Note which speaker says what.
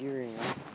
Speaker 1: gearing us.